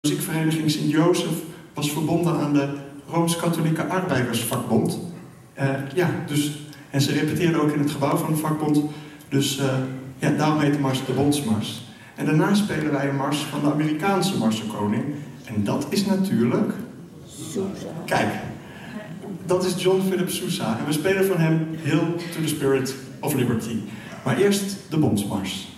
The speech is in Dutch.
muziekvereniging Sint-Jozef was verbonden aan de Rooms-Katholieke Arbeidersvakbond. Uh, ja, dus, en ze repeteerden ook in het gebouw van de vakbond. Dus uh, ja, daarom heet de mars de Bondsmars. En daarna spelen wij een mars van de Amerikaanse Marsenkoning. En dat is natuurlijk... Sousa. Kijk, dat is John Philip Sousa. En we spelen van hem Hill to the Spirit of Liberty. Maar eerst de Bondsmars.